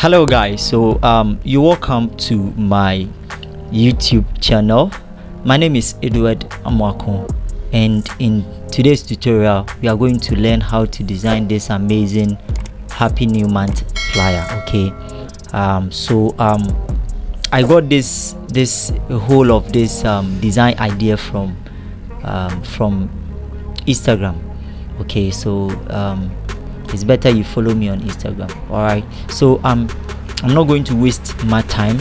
hello guys. So um you're welcome to my youtube channel. My name is edward amoako and in today's tutorial we are going to learn how to design this amazing happy new month flyer okay? Um so um i got this this whole of this um, design idea from um, from instagram okay? So um, it's better you follow me on instagram all right so um i'm not going to waste my time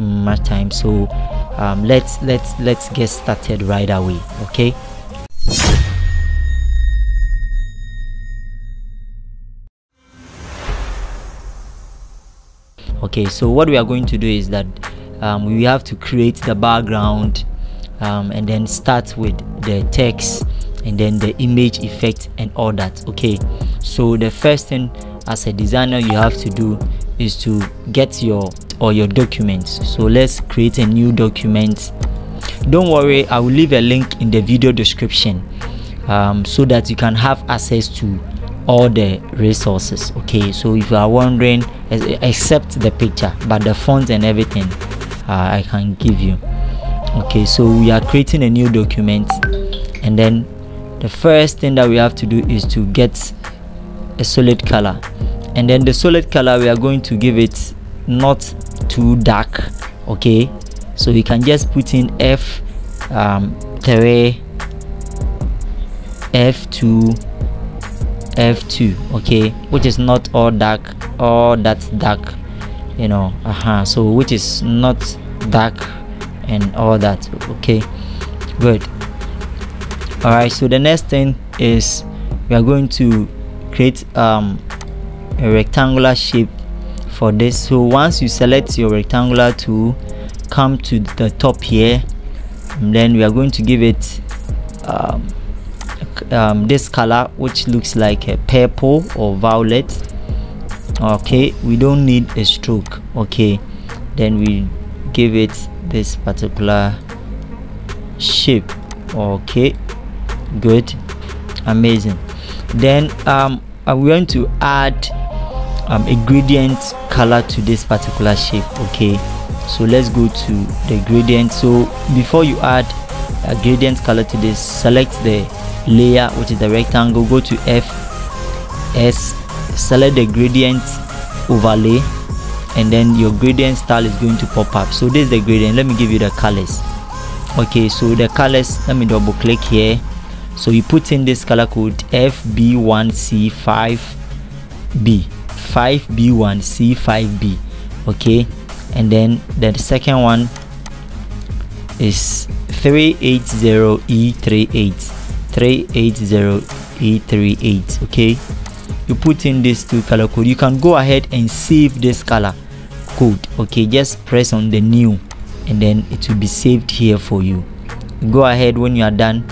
my time. So um, let's let's let's get started right away okay? Okay so what we are going to do is that um, we have to create the background um, and then start with the text and then the image effect and all that okay? So the first thing as a designer you have to do is to get your or your documents. So let's create a new document. Don't worry i will leave a link in the video description um, so that you can have access to all the resources okay? So if you are wondering except the picture but the font and everything uh, i can give you okay? So we are creating a new document and then the first thing that we have to do is to get a solid color. And then the solid color we are going to give it not too dark okay? So we can just put in f um, 3 f2 f2 okay? Which is not all dark all that dark you know uh -huh. so which is not dark and all that okay? Good all right so the next thing is we are going to create um, a rectangular shape for this. So once you select your rectangular tool come to the top here then we are going to give it um, um, this color which looks like a purple or violet. Okay we don't need a stroke okay? Then we give it this particular shape okay good amazing. Then um i'm going to add um, a gradient color to this particular shape okay? So let's go to the gradient so before you add a gradient color to this select the layer which is the rectangle go to f s select the gradient overlay and then your gradient style is going to pop up. So this is the gradient. Let me give you the colors. Okay so the colors let me double click here so you put in this color code fb1c5b 5b1c5b okay? And then the second one is 380e38 380e38 okay? You put in this two color code. You can go ahead and save this color code okay? Just press on the new and then it will be saved here for you. Go ahead when you are done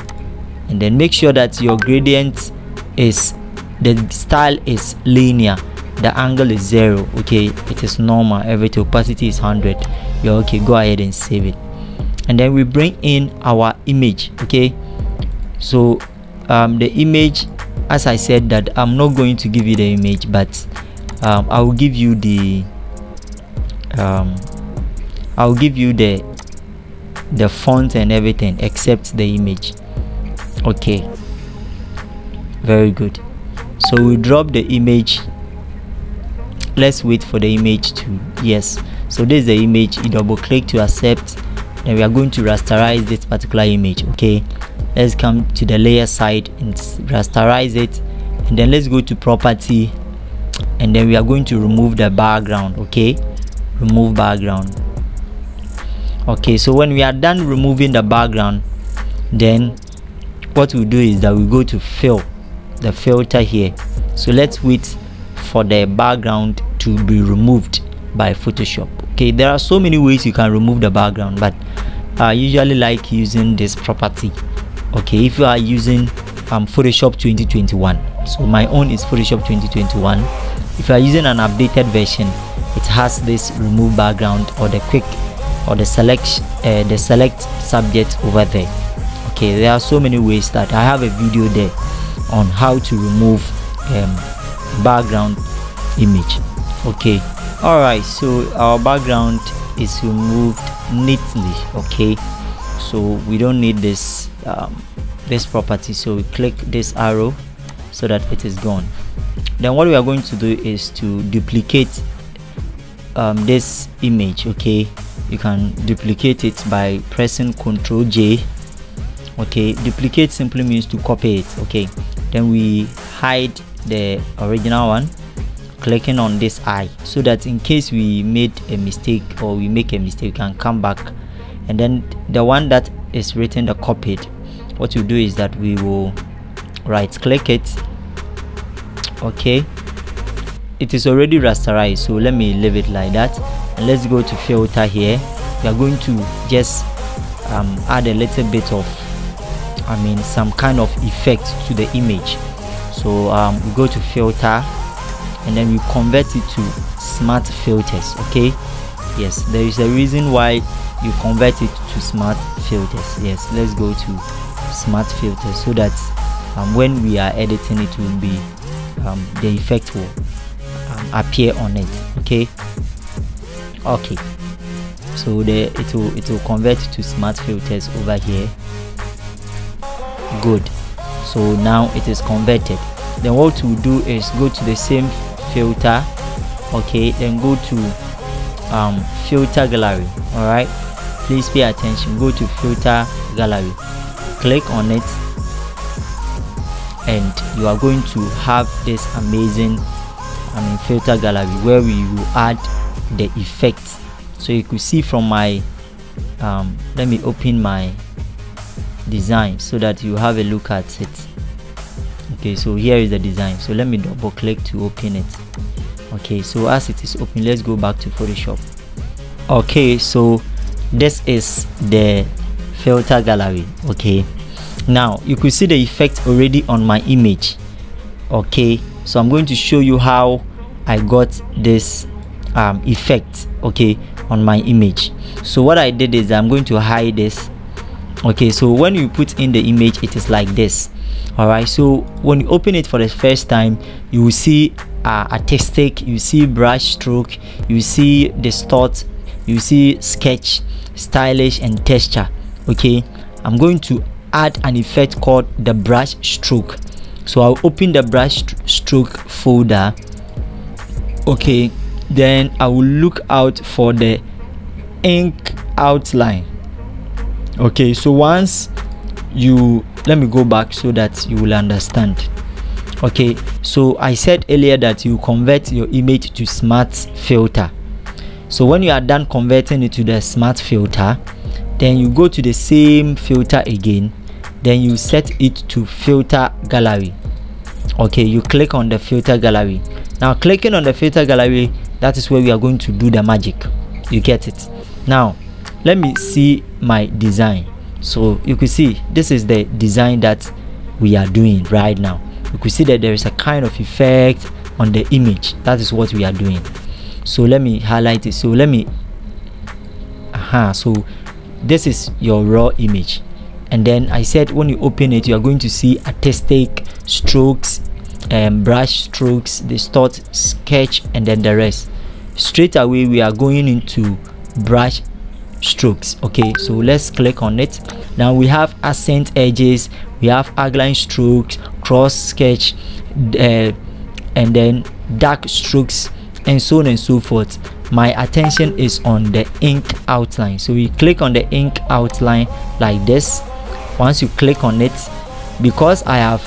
and then make sure that your gradient is the style is linear. The angle is zero okay? It is normal. Every opacity is 100 you're okay go ahead and save it. And then we bring in our image okay? So um, the image as i said that i'm not going to give you the image but um, i will give you the um, i'll give you the the font and everything except the image okay. Very good. So we drop the image. Let's wait for the image to yes. So this is the image. You double click to accept. Then we are going to rasterize this particular image okay? Let's come to the layer side and rasterize it. And then let's go to property. And then we are going to remove the background okay? Remove background. Okay so when we are done removing the background then what we do is that we go to fill the filter here. So let's wait for the background to be removed by Photoshop okay? There are so many ways you can remove the background but I usually like using this property okay? If you are using um, Photoshop 2021 so my own is Photoshop 2021 if you are using an updated version it has this remove background or the quick or the select uh, the select subject over there okay there are so many ways that I have a video there on how to remove um, background image. Okay alright so our background is removed neatly okay? So we don't need this um, this property so we click this arrow so that it is gone. Then what we are going to do is to duplicate um, this image okay? You can duplicate it by pressing ctrl j okay duplicate simply means to copy it okay? Then we hide the original one clicking on this eye so that in case we made a mistake or we make a mistake we can come back. And then the one that is written the copied what you do is that we will right click it okay? It is already rasterized so let me leave it like that. And let's go to filter here. We are going to just um, add a little bit of I mean some kind of effect to the image. So um, we go to filter and then we convert it to smart filters okay? Yes there is a reason why you convert it to smart filters. Yes let's go to smart filters so that um, when we are editing it will be um, the effect will um, appear on it okay? Okay so the it will it will convert to smart filters over here good. So now it is converted. Then what we'll do is go to the same filter okay? Then go to um, filter gallery all right please pay attention. Go to filter gallery. Click on it. And you are going to have this amazing I mean filter gallery where we will add the effects. So you could see from my um, let me open my design so that you have a look at it. Okay so here is the design. So let me double click to open it. Okay so as it is open let's go back to photoshop. Okay so this is the filter gallery. Okay now you could see the effect already on my image. Okay so i'm going to show you how i got this um, effect okay on my image. So what i did is i'm going to hide this okay so when you put in the image it is like this. All right so when you open it for the first time you will see uh, artistic you see brush stroke you see distort you see sketch stylish and texture. Okay i'm going to add an effect called the brush stroke. So i'll open the brush stroke folder. Okay then i will look out for the ink outline okay so once you let me go back so that you will understand. Okay so i said earlier that you convert your image to smart filter. So when you are done converting it to the smart filter then you go to the same filter again. Then you set it to filter gallery. Okay you click on the filter gallery. Now clicking on the filter gallery that is where we are going to do the magic. You get it? Now let me see my design. So you can see this is the design that we are doing right now. You can see that there is a kind of effect on the image. That is what we are doing. So let me highlight it. So let me aha uh -huh, so this is your raw image. And then i said when you open it you are going to see artistic strokes um, brush strokes distort sketch and then the rest. Straight away we are going into brush strokes okay? So let's click on it. Now we have accent edges we have outline strokes cross sketch uh, and then dark strokes and so on and so forth. My attention is on the ink outline. So we click on the ink outline like this. Once you click on it because i have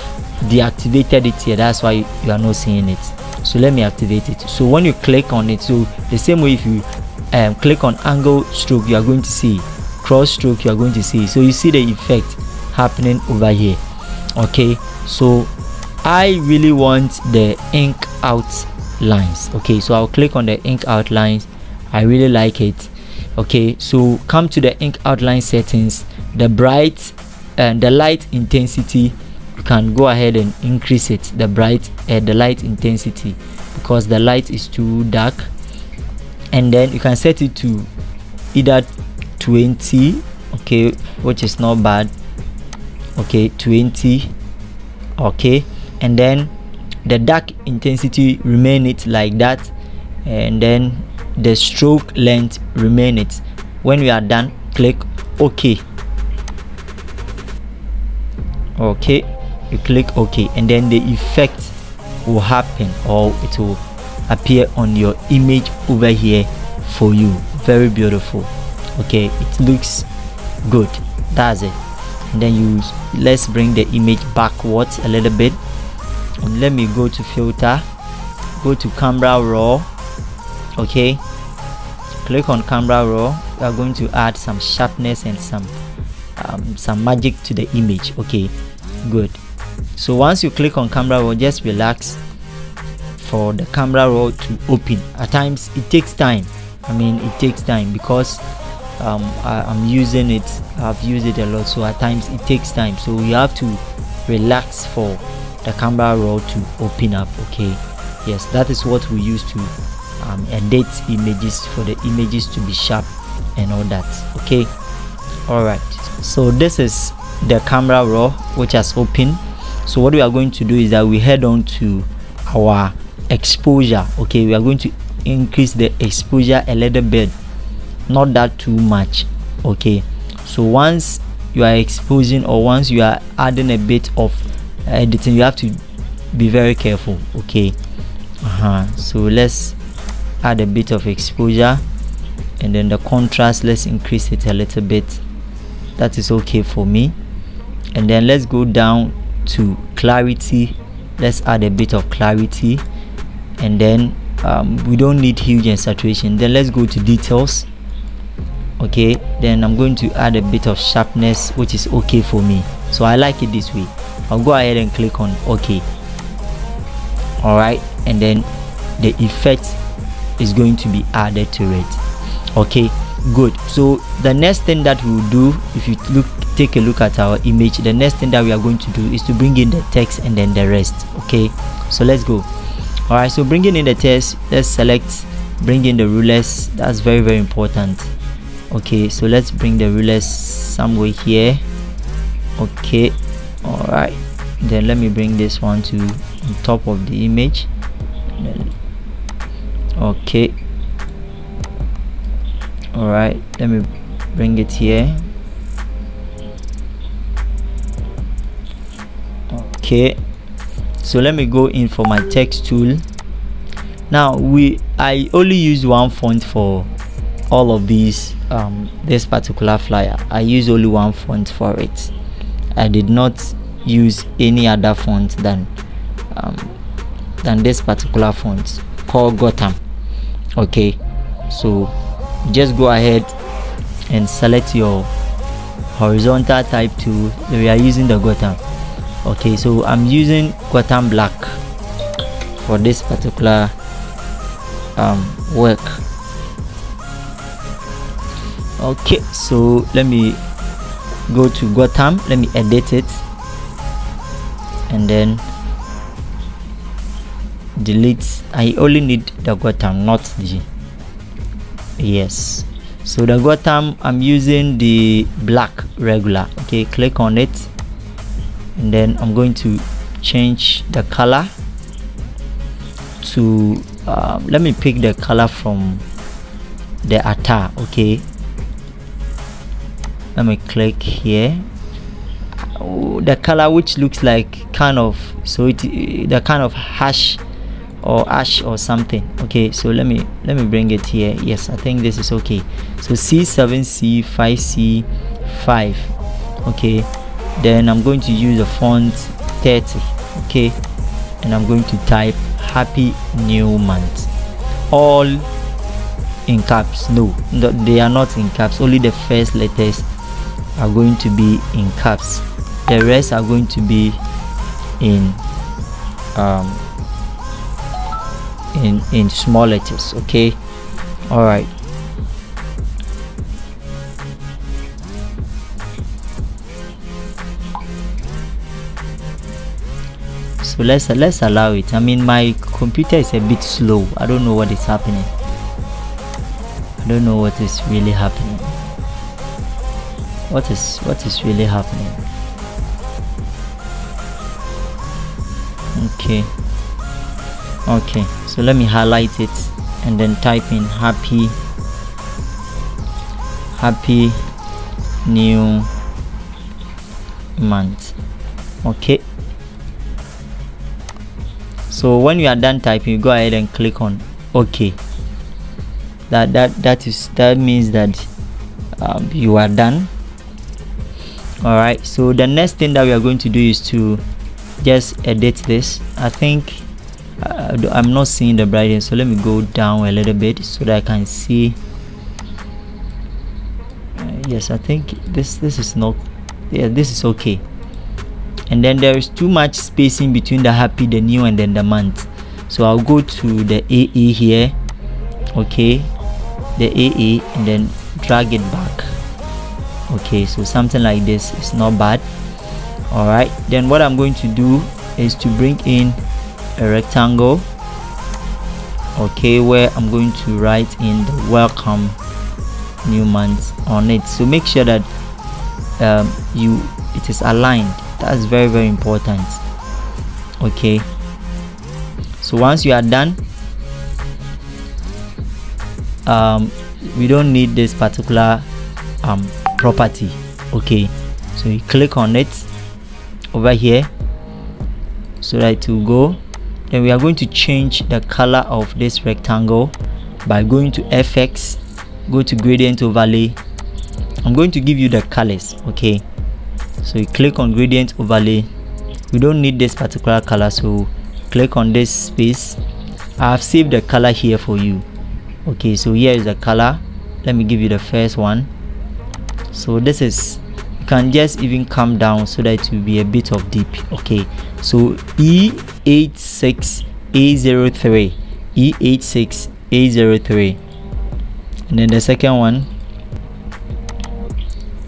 deactivated it here that's why you are not seeing it. So let me activate it. So when you click on it so the same way if you um, click on angle stroke you are going to see cross stroke you are going to see. So you see the effect happening over here. Okay so i really want the ink outlines okay so i'll click on the ink outlines i really like it. Okay so come to the ink outline settings. The bright and the light intensity you can go ahead and increase it. The bright uh, the light intensity because the light is too dark and then you can set it to either 20 okay which is not bad okay 20 okay and then the dark intensity remain it like that and then the stroke length remain it. When we are done click ok. Okay you click ok and then the effect will happen or it will appear on your image over here for you. Very beautiful. Okay it looks good. That's it. And then you let's bring the image backwards a little bit. And let me go to filter. Go to camera raw. Okay. Click on camera raw. We are going to add some sharpness and some um, some magic to the image. Okay. Good. So once you click on camera raw just relax for the camera raw to open. At times it takes time. I mean it takes time because um, I, am using it I've used it a lot so at times it takes time. So you have to relax for the camera raw to open up okay? Yes that is what we use to um, edit images for the images to be sharp and all that okay? All right. So this is the camera raw which has opened. So what we are going to do is that we head on to our exposure okay? We are going to increase the exposure a little bit not that too much okay? So once you are exposing or once you are adding a bit of editing you have to be very careful okay? Uh-huh. So let's add a bit of exposure and then the contrast let's increase it a little bit. That is okay for me. And then let's go down to clarity. Let's add a bit of clarity and then um, we don't need hue and saturation. Then let's go to details okay? Then I'm going to add a bit of sharpness which is okay for me. So I like it this way. I'll go ahead and click on OK. Alright and then the effect is going to be added to it. Okay good. So the next thing that we'll do if you look take a look at our image the next thing that we are going to do is to bring in the text and then the rest. Okay so let's go all right so bringing in the text let's select bring in the rulers. That's very very important. Okay so let's bring the rulers somewhere here. Okay all right then let me bring this one to on top of the image. Okay. All right let me bring it here. Okay so let me go in for my text tool. Now we i only use one font for all of these um, this particular flyer. I use only one font for it. I did not use any other font than um, than this particular font called gotham. Okay? So just go ahead and select your horizontal type tool. We are using the gotham okay so i'm using gotham black for this particular um, work. Okay so let me go to gotham let me edit it and then delete. I only need the gotham not the yes. So the gotham i'm using the black regular. Okay click on it and then i'm going to change the color to uh, let me pick the color from the attire okay? Let me click here. Oh, the color which looks like kind of so it the kind of hash or ash or something okay? So let me let me bring it here. Yes i think this is okay. So c7c 5c 5 okay then i'm going to use a font 30 okay? And i'm going to type happy new month. All in caps no they are not in caps. Only the first letters are going to be in caps. The rest are going to be in um, in in small letters okay? All right so let's let's allow it. I mean my computer is a bit slow. I don't know what is happening. I don't know what is really happening. What is what is really happening? Okay. Okay. So let me highlight it and then type in happy happy new month. Okay so when you are done typing you go ahead and click on ok. That that that is that means that um, you are done. All right so the next thing that we are going to do is to just edit this. I think uh, i'm not seeing the brightness so let me go down a little bit so that i can see. Uh, yes i think this this is not yeah this is okay and then there is too much spacing between the happy the new and then the month. So i'll go to the ae here okay? The ae and then drag it back. Okay so something like this is not bad. All right then what i'm going to do is to bring in a rectangle okay where i'm going to write in the welcome new month on it. So make sure that um, you it is aligned that's very very important. Okay. So once you are done um, we don't need this particular um, property. Okay. So you click on it over here so that to go. Then we are going to change the color of this rectangle by going to fx go to gradient overlay. I'm going to give you the colors. Okay so you click on gradient overlay. We don't need this particular color so click on this space. I have saved the color here for you. Okay so here is the color. Let me give you the first one. So this is you can just even come down so that it will be a bit of deep. Okay so e86 a03 e86 a03 and then the second one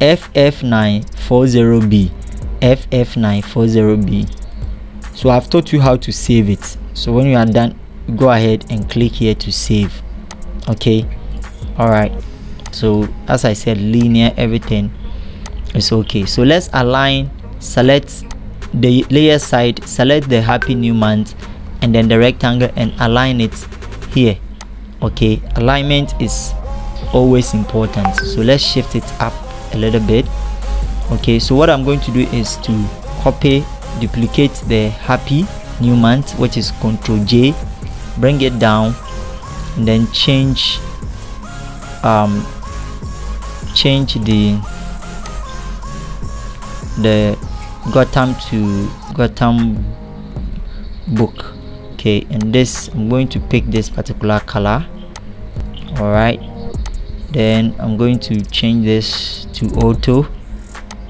ff940b ff940b so i've taught you how to save it. So when you are done go ahead and click here to save. Okay? All right so as i said linear everything is okay. So let's align select the layer side select the happy new month and then the rectangle and align it here. Okay? Alignment is always important. So let's shift it up a little bit. Okay so what i'm going to do is to copy duplicate the happy new month which is ctrl j bring it down and then change um change the the Gotham to Gotham book. Okay and this I'm going to pick this particular color. All right then I'm going to change this to auto.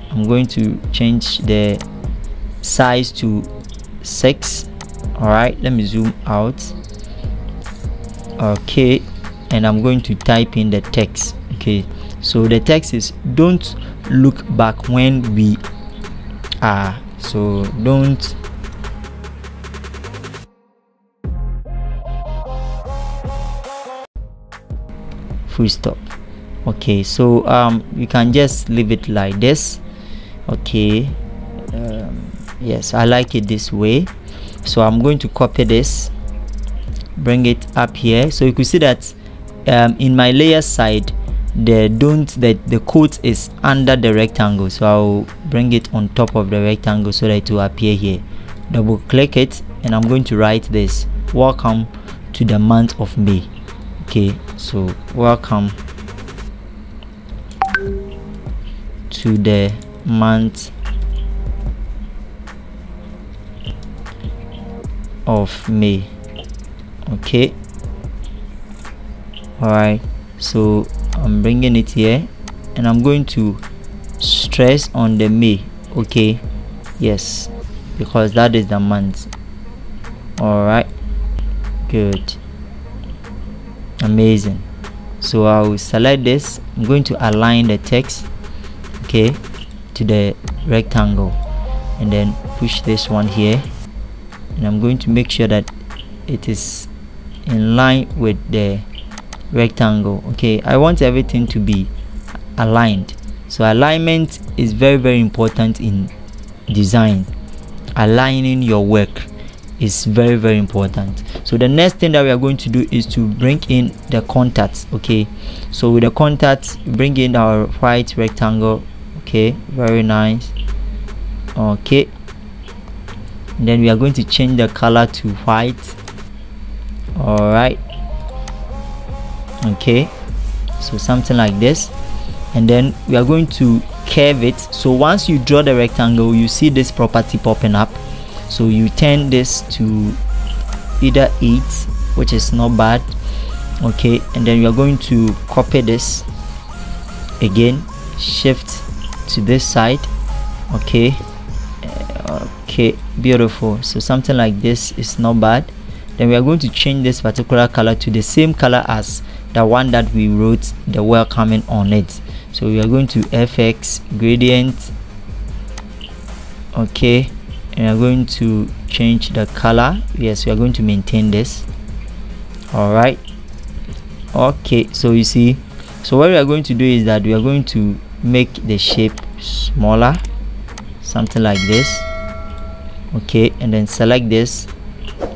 I'm going to change the size to 6 all right let me zoom out. Okay and I'm going to type in the text. Okay so the text is don't look back when we are. So don't full stop okay so um you can just leave it like this. Okay um, yes i like it this way. So i'm going to copy this bring it up here. So you can see that um, in my layer side the don't that the quote is under the rectangle. So i'll bring it on top of the rectangle so that it will appear here. Double click it and i'm going to write this welcome to the month of may. Okay so welcome to the month of may. Okay. All right so i'm bringing it here and i'm going to stress on the may. Okay. Yes because that is the month. All right good. Amazing. So i'll select this. I'm going to align the text okay to the rectangle. And then push this one here. And i'm going to make sure that it is in line with the rectangle okay? I want everything to be aligned. So alignment is very very important in design. Aligning your work is very very important. So the next thing that we are going to do is to bring in the contacts okay? So with the contacts bring in our white rectangle okay very nice. Okay. Then we are going to change the color to white. All right okay. So something like this. And then we are going to curve it. So once you draw the rectangle you see this property popping up. So you turn this to either 8 which is not bad. Okay. And then you are going to copy this again. Shift to this side. Okay. Okay beautiful. So something like this is not bad. Then we are going to change this particular color to the same color as the one that we wrote the welcoming on it. So we are going to fx gradient. Okay. And we are going to change the color. Yes we are going to maintain this. All right okay so you see. So what we are going to do is that we are going to make the shape smaller something like this. Okay and then select this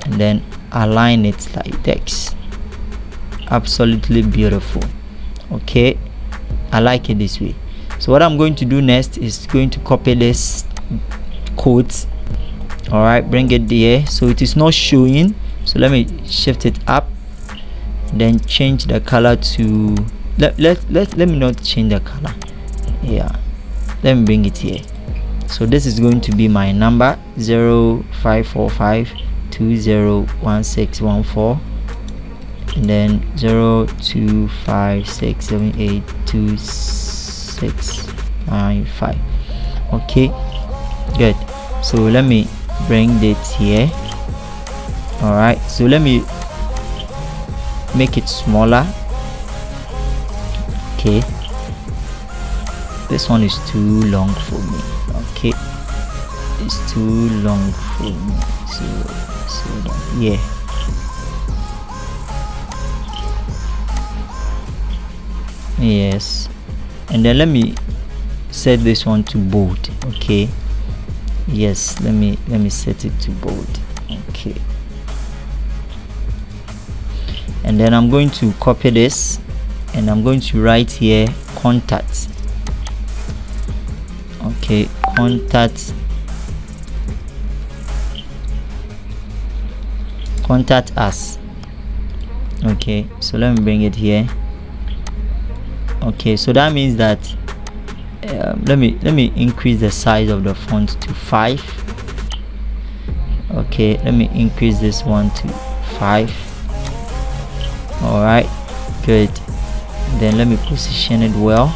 and then align it like this. Absolutely beautiful. Okay i like it this way. So what i'm going to do next is going to copy this code all right bring it there so it is not showing. So let me shift it up then change the color to let let let, let me not change the color. Yeah let me bring it here. So this is going to be my number 0545 201614 and then 0256782695 okay good. So let me bring it here. All right so let me make it smaller. Okay this one is too long for me. Okay. It's too long for me. So so that yeah. Yes. And then let me set this one to bold. Okay. Yes let me let me set it to bold. Okay. And then I'm going to copy this and I'm going to write here contact okay contact contact us. Okay so let me bring it here. Okay so that means that um, let me let me increase the size of the font to 5 okay let me increase this one to 5 all right good. Then let me position it well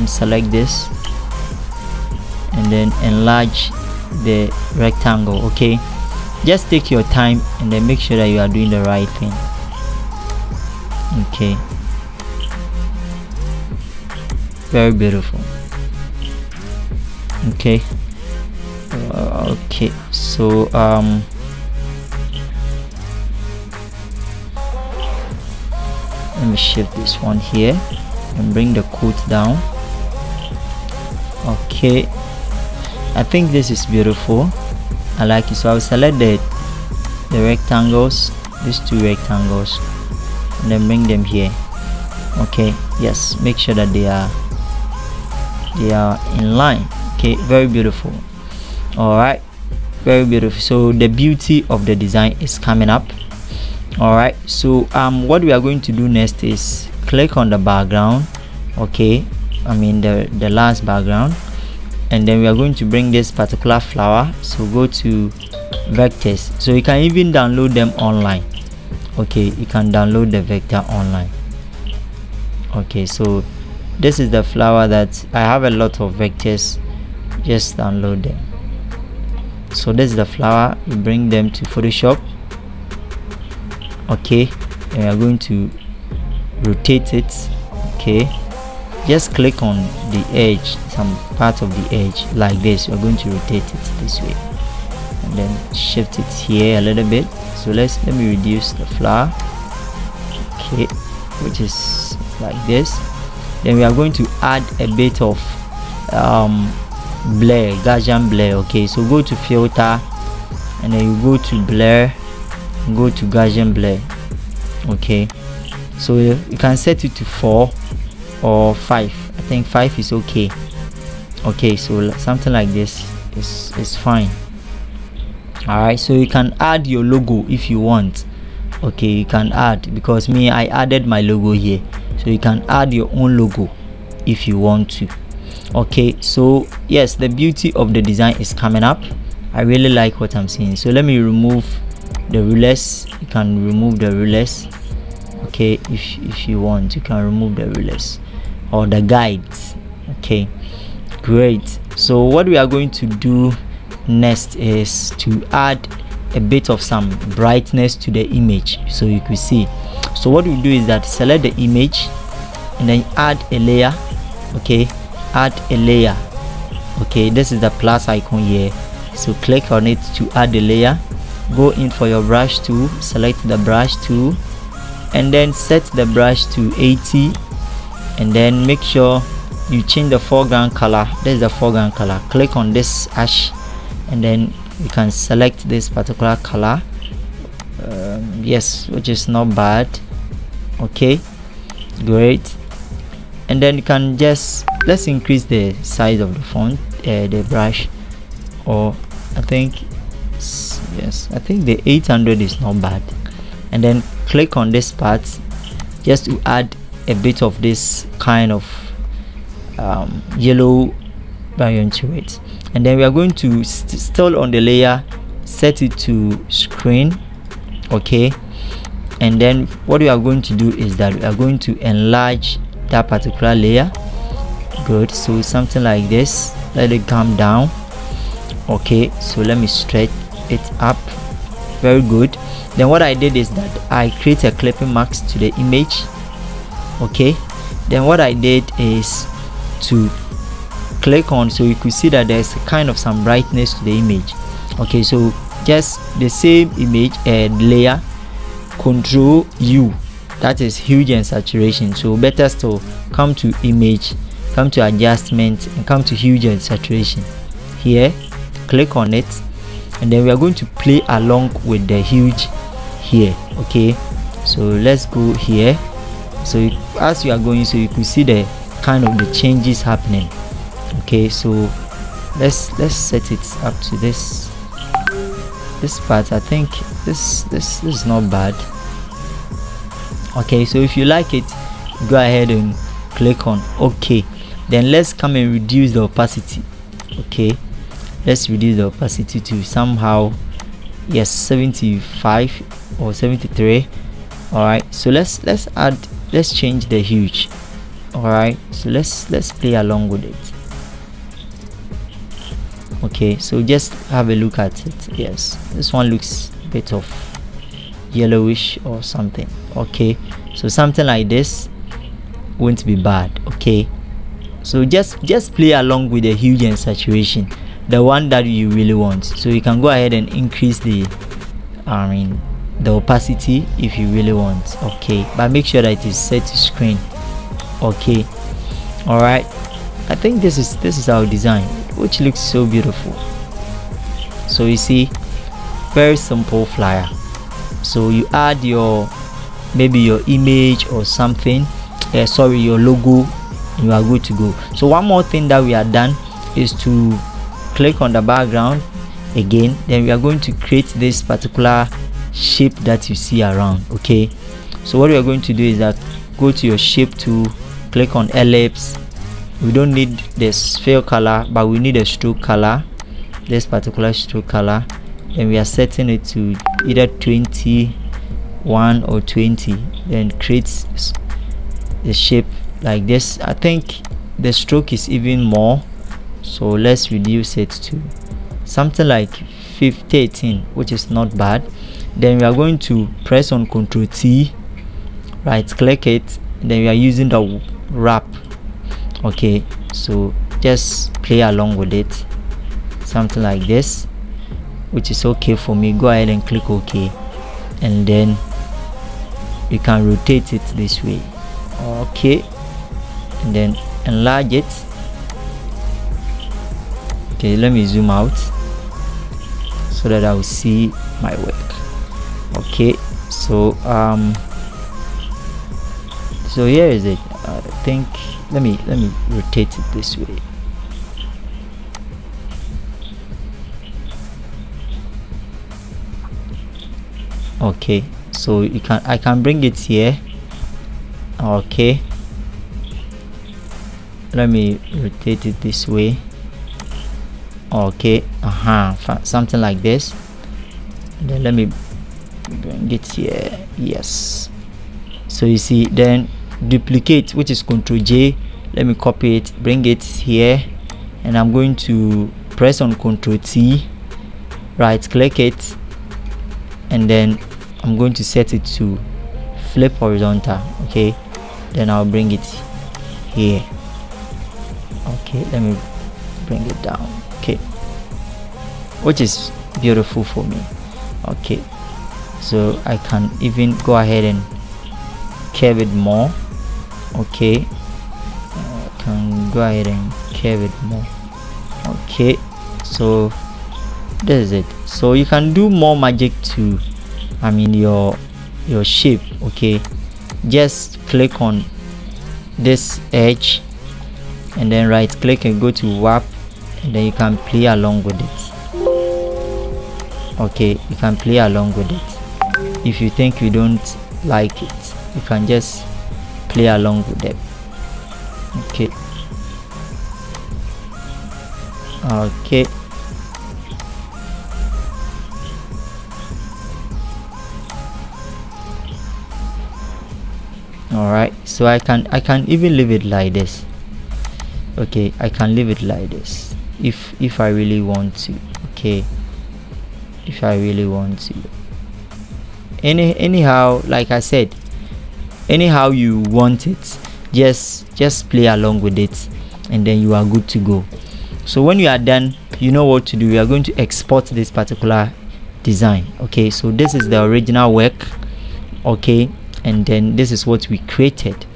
and select this. And then enlarge the rectangle okay? Just take your time and then make sure that you are doing the right thing. Okay. Very beautiful. Okay. Uh, okay. So um let me shift this one here and bring the quote down okay. I think this is beautiful. I like it. So I'll select the, the rectangles these two rectangles and then bring them here. Okay. Yes make sure that they are they are in line. Okay. Very beautiful. All right very beautiful. So the beauty of the design is coming up. All right so um what we are going to do next is click on the background. Okay i mean the the last background. And then we are going to bring this particular flower. So go to vectors. So you can even download them online. Okay you can download the vector online. Okay so this is the flower that i have a lot of vectors. Just download them. So this is the flower. You bring them to photoshop. Okay and we are going to rotate it. Okay just click on the edge some part of the edge like this. We're going to rotate it this way. And then shift it here a little bit. So let's let me reduce the flower okay which is like this. Then we are going to add a bit of um, blur gaussian blur okay? So go to filter and then you go to blur go to gaussian blur okay? So you can set it to 4 or 5 i think 5 is okay. Okay so something like this is is fine. All right so you can add your logo if you want. Okay you can add because me i added my logo here. So you can add your own logo if you want to. Okay so yes the beauty of the design is coming up. I really like what i'm seeing. So let me remove the rulers you can remove the rulers okay if, if you want you can remove the rulers or the guides. Okay great. So what we are going to do next is to add a bit of some brightness to the image so you could see. So what we do is that select the image and then add a layer. Okay add a layer. Okay this is the plus icon here. So click on it to add a layer. Go in for your brush tool select the brush tool and then set the brush to 80 and then make sure you change the foreground color. This is the foreground color. Click on this ash and then you can select this particular color. Um, yes which is not bad. Okay great. And then you can just let's increase the size of the font uh, the brush. Or I think yes I think the 800 is not bad. And then click on this part just to add a bit of this kind of um, yellow background to it. And then we are going to st still on the layer set it to screen okay? And then what we are going to do is that we are going to enlarge that particular layer. Good so something like this. Let it come down okay? So let me stretch it up. Very good. Then what i did is that i create a clipping mask to the image okay? Then what i did is to click on so you could see that there's kind of some brightness to the image. Okay so just the same image and layer control u. That is hue and saturation. So better still come to image come to adjustment and come to hue and saturation. Here click on it and then we are going to play along with the hue here okay? So let's go here so as you are going so you can see the kind of the changes happening. Okay so let's let's set it up to this this part. I think this this, this is not bad. Okay so if you like it go ahead and click on ok. Then let's come and reduce the opacity. Okay let's reduce the opacity to somehow yes 75 or 73 all right so let's let's add let's change the hue. All right so let's let's play along with it. Okay so just have a look at it. Yes this one looks a bit of yellowish or something. Okay so something like this won't be bad okay? So just just play along with the hue and saturation the one that you really want. So you can go ahead and increase the i mean the opacity if you really want okay? But make sure that it is set to screen okay? All right i think this is this is our design which looks so beautiful. So you see very simple flyer. So you add your maybe your image or something uh, sorry your logo you are good to go. So one more thing that we are done is to click on the background again. Then we are going to create this particular shape that you see around okay? So what we are going to do is that go to your shape tool click on ellipse. We don't need the sphere color but we need a stroke color this particular stroke color. And we are setting it to either 21 or 20 then creates the shape like this. I think the stroke is even more so let's reduce it to something like 15, which is not bad then we are going to press on ctrl t right click it then we are using the wrap. Okay so just play along with it something like this which is okay for me. Go ahead and click ok. And then you can rotate it this way. Okay and then enlarge it. Okay let me zoom out so that I will see my work okay so um so here is it. I think let me let me rotate it this way. Okay so you can I can bring it here. Okay. Let me rotate it this way. Okay uh-huh something like this. Then let me bring it here yes. So you see then duplicate which is ctrl j. Let me copy it bring it here and i'm going to press on ctrl t right click it and then i'm going to set it to flip horizontal okay? Then i'll bring it here. Okay let me bring it down okay? Which is beautiful for me okay so I can even go ahead and curve it more. Okay. I can go ahead and curve it more. Okay. So this is it. So you can do more magic to I mean your your shape. Okay. Just click on this edge and then right click and go to warp and then you can play along with it. Okay. You can play along with it if you think you don't like it you can just play along with it okay. Okay. All right so i can i can even leave it like this. Okay i can leave it like this. If if i really want to. Okay. If i really want to any anyhow like i said anyhow you want it just just play along with it and then you are good to go. So when you are done you know what to do. We are going to export this particular design okay? So this is the original work okay? And then this is what we created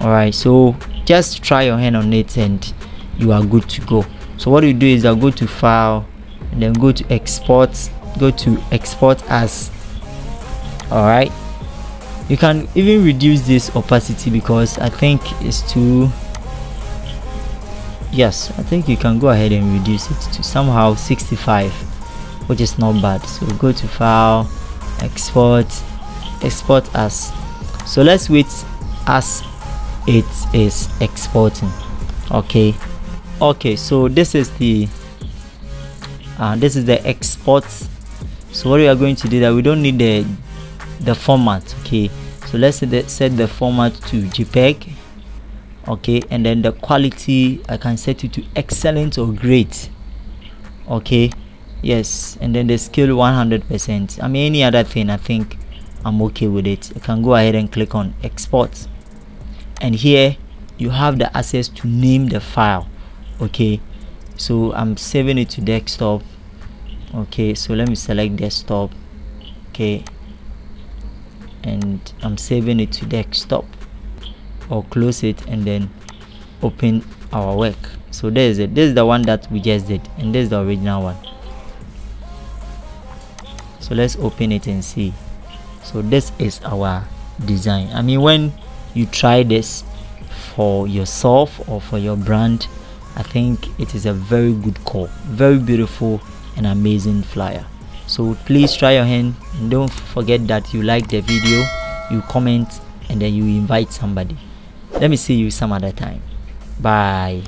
all right so just try your hand on it and you are good to go. So what you do is i'll go to file and then go to export go to export as all right you can even reduce this opacity because i think it's too yes i think you can go ahead and reduce it to somehow 65 which is not bad. So go to file export export as. So let's wait as it is exporting. Okay. Okay so this is the uh, this is the export. So what we are going to do that we don't need the the format okay? So let's set the format to jpeg okay? And then the quality i can set it to excellent or great okay? Yes and then the scale 100 percent. I mean any other thing i think i'm okay with it. I can go ahead and click on export. And here you have the access to name the file okay? So i'm saving it to desktop okay? So let me select desktop okay and I'm saving it to desktop or close it and then open our work. So there's it. This is the one that we just did and this is the original one. So let's open it and see. So this is our design. I mean when you try this for yourself or for your brand I think it is a very good call very beautiful and amazing flyer so please try your hand and don't forget that you like the video you comment and then you invite somebody. Let me see you some other time. Bye